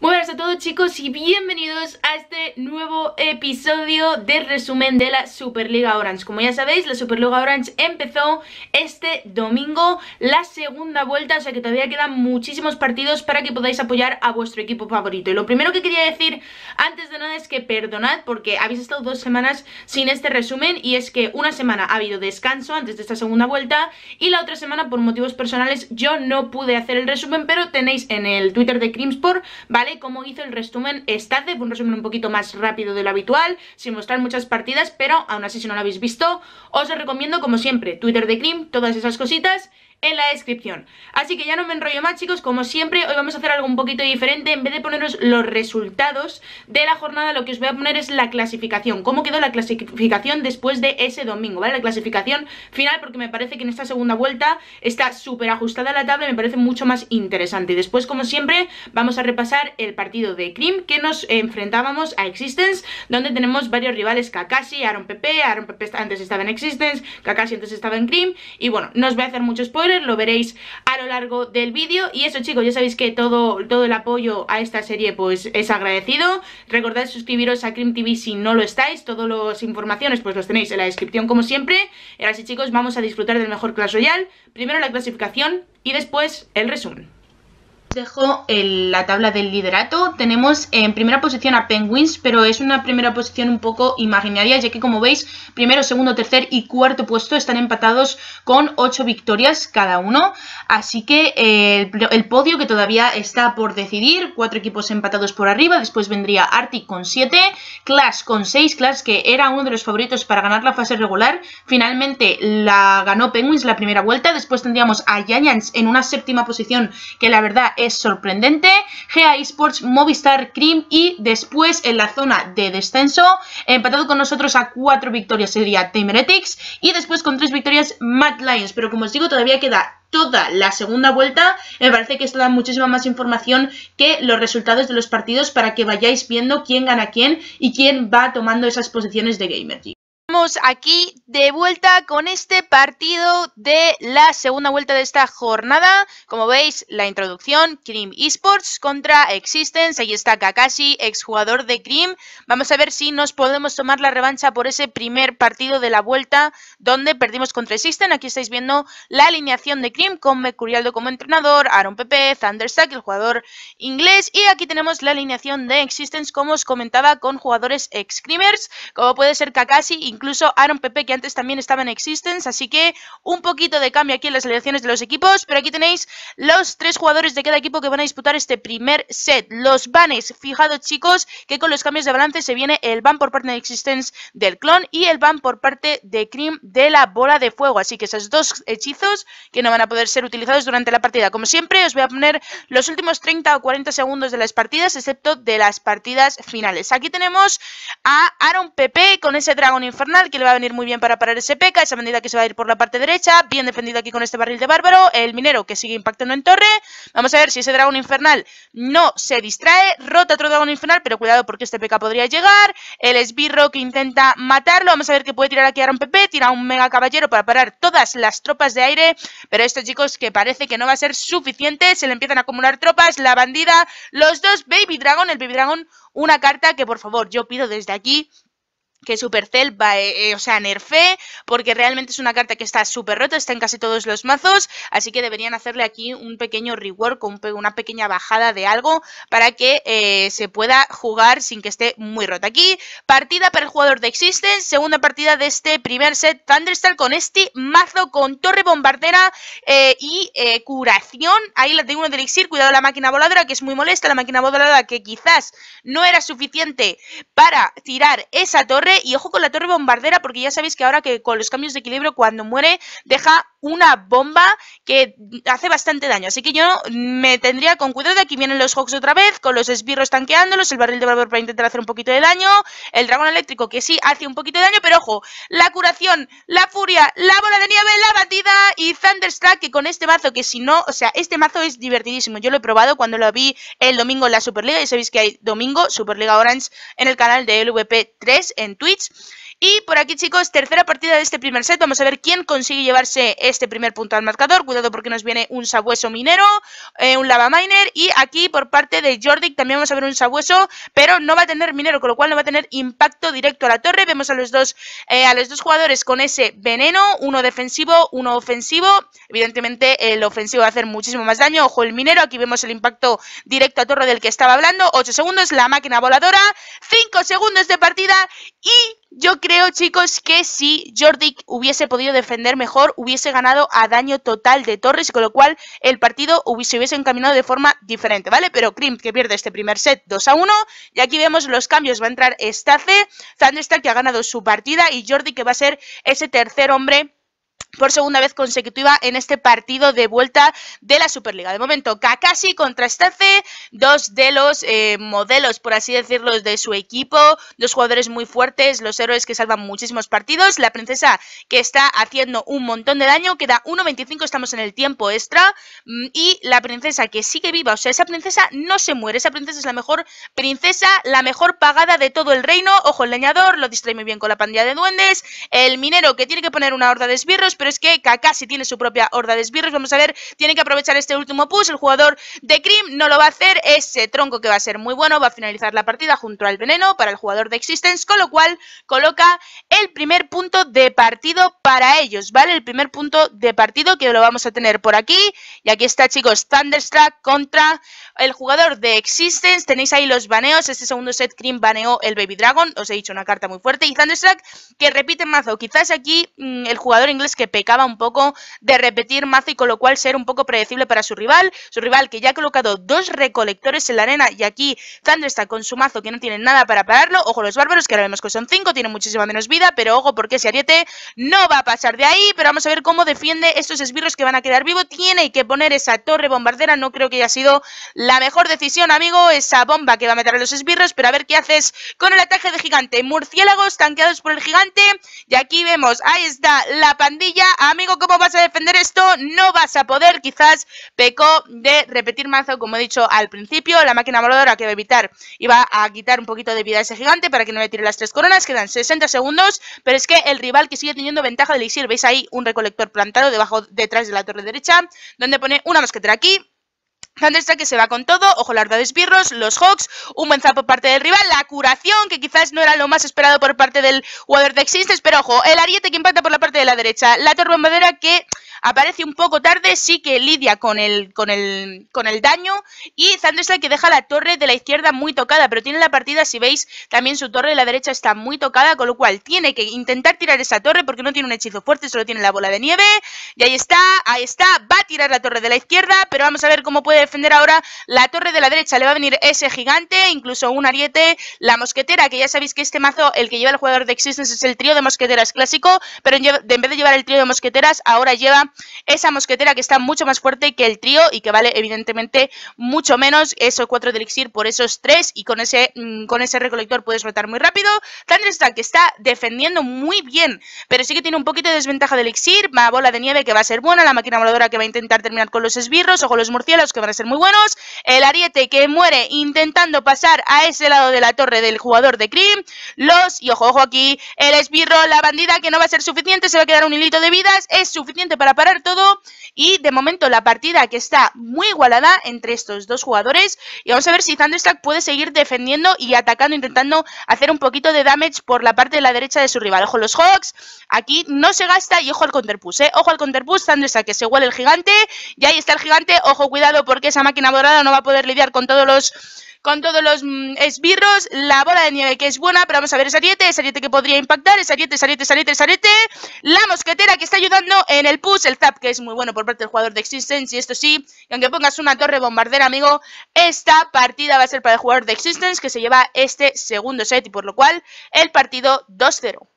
Muy buenas a todos chicos y bienvenidos a este nuevo episodio de resumen de la Superliga Orange Como ya sabéis, la Superliga Orange empezó este domingo la segunda vuelta O sea que todavía quedan muchísimos partidos para que podáis apoyar a vuestro equipo favorito Y lo primero que quería decir antes de nada es que perdonad porque habéis estado dos semanas sin este resumen Y es que una semana ha habido descanso antes de esta segunda vuelta Y la otra semana por motivos personales yo no pude hacer el resumen Pero tenéis en el Twitter de Crimsport, ¿vale? Como hizo el resumen de un resumen un poquito más rápido de lo habitual, sin mostrar muchas partidas, pero aún así si no lo habéis visto, os lo recomiendo como siempre, Twitter de Crim, todas esas cositas, en la descripción. Así que ya no me enrollo más chicos, como siempre hoy vamos a hacer algo un poquito diferente, en vez de poneros los resultados de la jornada lo que os voy a poner es la clasificación, cómo quedó la clasificación después de ese domingo, ¿vale? La clasificación final porque me parece que en esta segunda vuelta está súper ajustada la tabla y me parece mucho más interesante. Y después como siempre vamos a repasar el partido de Cream que nos enfrentábamos a Existence, donde tenemos varios rivales, Kakashi, Aaron Pepe, Aaron Pepe antes estaba en Existence, Kakashi antes estaba en Cream y bueno, no os voy a hacer mucho spoiler lo veréis a lo largo del vídeo. Y eso chicos, ya sabéis que todo, todo el apoyo a esta serie pues es agradecido. Recordad suscribiros a Cream TV si no lo estáis, todas las informaciones pues los tenéis en la descripción como siempre. Y ahora sí chicos, vamos a disfrutar del mejor Clash Royale. Primero la clasificación y después el resumen dejo la tabla del liderato. Tenemos en primera posición a Penguins, pero es una primera posición un poco imaginaria, ya que como veis, primero, segundo, tercer y cuarto puesto están empatados con 8 victorias cada uno. Así que eh, el, podio que todavía está por decidir, cuatro equipos empatados por arriba, después vendría Arctic con 7, Clash con 6, Clash que era uno de los favoritos para ganar la fase regular, finalmente la ganó Penguins la primera vuelta, después tendríamos a Giants en una séptima posición, que la verdad es sorprendente. GA Esports, Movistar, Cream y después en la zona de descenso, empatado con nosotros a cuatro victorias sería Timeretics y después con tres victorias Mad Lions. Pero como os digo, todavía queda toda la segunda vuelta. Me parece que esto da muchísima más información que los resultados de los partidos para que vayáis viendo quién gana quién y quién va tomando esas posiciones de Aquí de vuelta con este partido de la segunda vuelta de esta jornada. Como veis, la introducción, Cream Esports contra Existence. Ahí está Kakashi, exjugador de Cream. Vamos a ver si nos podemos tomar la revancha por ese primer partido de la vuelta donde perdimos contra Existence. Aquí estáis viendo la alineación de Cream con Mercurialdo como entrenador, Aaron Pepe, Thunderstack, el jugador inglés. Y aquí tenemos la alineación de Existence, como os comentaba, con jugadores ex-Creamers, como puede ser Kakashi, incluso incluso Aaron Pepe, que antes también estaba en Existence, así que un poquito de cambio aquí en las elecciones de los equipos, pero aquí tenéis los tres jugadores de cada equipo que van a disputar este primer set. Los banes, fijados chicos, que con los cambios de balance se viene el ban por parte de Existence del clon y el ban por parte de Cream de la bola de fuego, así que esos dos hechizos que no van a poder ser utilizados durante la partida. Como siempre, os voy a poner los últimos 30 o 40 segundos de las partidas, excepto de las partidas finales. Aquí tenemos a Aaron Pepe con ese dragón infernal que le va a venir muy bien para parar ese peca, esa bandida que se va a ir por la parte derecha, bien defendido aquí con este barril de bárbaro, el minero que sigue impactando en torre, vamos a ver si ese dragón infernal no se distrae, rota otro dragón infernal, pero cuidado porque este peca podría llegar, el esbirro que intenta matarlo, vamos a ver que puede tirar aquí a un Pepe, tira un mega caballero para parar todas las tropas de aire, pero esto chicos que parece que no va a ser suficiente, se le empiezan a acumular tropas, la bandida, los dos Baby Dragon, el Baby Dragon, una carta que por favor yo pido desde aquí que Supercell va, eh, eh, o sea, nerfe, porque realmente es una carta que está súper rota, está en casi todos los mazos, así que deberían hacerle aquí un pequeño rework, una pequeña bajada de algo para que eh, se pueda jugar sin que esté muy rota. Aquí, partida para el jugador de Existence, segunda partida de este primer set Thunderstar con este mazo con torre bombardera y curación, ahí la tengo uno de elixir, cuidado la máquina voladora que es muy molesta, la máquina voladora que quizás no era suficiente para tirar esa torre, y ojo con la torre bombardera porque ya sabéis que ahora que con los cambios de equilibrio cuando muere deja una bomba que hace bastante daño. Así que yo me tendría con cuidado. Aquí vienen los Hawks otra vez, con los esbirros tanqueándolos, el barril de valor para intentar hacer un poquito de daño, el dragón eléctrico que sí hace un poquito de daño, pero ojo, la curación, la furia, la bola de nieve, la batida y Thunderstruck que con este mazo que si no, o sea, este mazo es divertidísimo. Yo lo he probado cuando lo vi el domingo en la Superliga y sabéis que hay domingo Superliga Orange en el canal de LVP3 en Twitch. Y por aquí, chicos, tercera partida de este primer set. Vamos a ver quién consigue llevarse este primer punto al marcador. Cuidado porque nos viene un sabueso minero, eh, un lava miner. Y aquí por parte de Jordik también vamos a ver un sabueso, pero no va a tener minero, con lo cual no va a tener impacto directo a la torre. Vemos a los dos, eh, a los dos jugadores con ese veneno, uno defensivo, uno ofensivo. Evidentemente el ofensivo va a hacer muchísimo más daño. Ojo el minero, aquí vemos el impacto directo a torre del que estaba hablando. 8 segundos, la máquina voladora. 5 segundos de partida y yo creo, chicos, que si Jordik hubiese podido defender mejor, hubiese ganado a daño total de Torres, con lo cual el partido se hubiese encaminado de forma diferente, ¿vale? Pero Krim que pierde este primer set 2 a 1, y aquí vemos los cambios, va a entrar Stace, Thunderstack que ha ganado su partida, y Jordi que va a ser ese tercer hombre por segunda vez consecutiva en este partido de vuelta de la Superliga. De momento, Kakashi contra Stace, dos de los eh, modelos, por así decirlo, de su equipo, dos jugadores muy fuertes, los héroes que salvan muchísimos partidos, la princesa que está haciendo un montón de daño, queda 1.25, estamos en el tiempo extra, mm, y la princesa que sigue viva, o sea, esa princesa no se muere, esa princesa es la mejor princesa, la mejor pagada de todo el reino, ojo el leñador, lo distrae muy bien con la pandilla de duendes, el minero que tiene que poner una horda de esbirros, pero es que Kakashi tiene su propia horda de esbirros. Vamos a ver, tiene que aprovechar este último push. El jugador de Cream no lo va a hacer. Ese tronco que va a ser muy bueno va a finalizar la partida junto al veneno para el jugador de Existence, con lo cual coloca el primer punto de partido para ellos, ¿vale? El primer punto de partido que lo vamos a tener por aquí. Y aquí está, chicos, Thunderstruck contra el jugador de Existence. Tenéis ahí los baneos. Este segundo set Cream baneó el Baby Dragon. Os he dicho una carta muy fuerte. Y Thunderstruck que repite mazo. Quizás aquí mm, el jugador inglés que pecaba un poco de repetir mazo y con lo cual ser un poco predecible para su rival. Su rival que ya ha colocado dos recolectores en la arena y aquí está con su mazo que no tiene nada para pararlo. Ojo los bárbaros que ahora vemos que son cinco, tienen muchísima menos vida, pero ojo porque ese ariete no va a pasar de ahí. Pero vamos a ver cómo defiende estos esbirros que van a quedar vivos. Tiene que poner esa torre bombardera, no creo que haya sido la mejor decisión, amigo, esa bomba que va a meter a los esbirros, pero a ver qué haces con el ataque de gigante. Murciélagos tanqueados por el gigante y aquí vemos, ahí está la pandilla amigo, ¿cómo vas a defender esto? No vas a poder, quizás. Pecó de repetir mazo, como he dicho al principio, la máquina voladora que va a evitar y va a quitar un poquito de vida a ese gigante para que no le tire las tres coronas, quedan 60 segundos, pero es que el rival que sigue teniendo ventaja de elixir, veis ahí un recolector plantado debajo, detrás de la torre derecha, donde pone una mosquetera aquí, Thunderstruck que se va con todo, ojo la horda de esbirros, los Hawks, un buen zap por parte del rival, la curación, que quizás no era lo más esperado por parte del jugador de pero ojo, el ariete que impacta por la parte de la derecha, la torre bombardera que aparece un poco tarde, sí que lidia con el, con el, con el daño. Y Thunderstrike que deja la torre de la izquierda muy tocada, pero tiene la partida, si veis, también su torre de la derecha está muy tocada, con lo cual tiene que intentar tirar esa torre porque no tiene un hechizo fuerte, solo tiene la bola de nieve. Y ahí está, ahí está, va a tirar la torre de la izquierda, pero vamos a ver cómo puede defender ahora la torre de la derecha. Le va a venir ese gigante, incluso un ariete, la mosquetera, que ya sabéis que este mazo, el que lleva el jugador de Existence es el trío de mosqueteras clásico, pero en vez de llevar el trío de mosqueteras, ahora lleva esa mosquetera que está mucho más fuerte que el trío y que vale evidentemente mucho menos esos 4 de elixir por esos 3 y con ese, mm, con ese recolector puedes rotar muy rápido. Thunderstruck que está defendiendo muy bien, pero sí que tiene un poquito de desventaja de elixir, bola de nieve que va a ser buena, la máquina voladora que va a intentar terminar con los esbirros, o con los murciélagos que van a ser muy buenos, el ariete que muere intentando pasar a ese lado de la torre del jugador de Cream, los, y ojo, ojo aquí, el esbirro, la bandida que no va a ser suficiente, se va a quedar un hilito de vidas, es suficiente para parar todo y de momento la partida que está muy igualada entre estos dos jugadores. Y vamos a ver si Thunderstruck puede seguir defendiendo y atacando, intentando hacer un poquito de damage por la parte de la derecha de su rival. Ojo los Hawks, aquí no se gasta y ojo al counterpush, ¿eh? Ojo al counterpush, Thunderstruck que se huele el gigante. Y ahí está el gigante, ojo cuidado porque esa máquina dorada no va a poder lidiar con todos los con todos los mm, esbirros, la bola de nieve que es buena, pero vamos a ver esa ariete, esa ariete que podría impactar, esa ariete, esa ariete, esa ariete, esa ariete, la mosquetera que está ayudando en el push, el zap que es muy bueno por parte del jugador de Existence, y esto sí, y aunque pongas una torre bombardera, amigo, esta partida va a ser para el jugador de Existence que se lleva este segundo set y por lo cual el partido 2-0.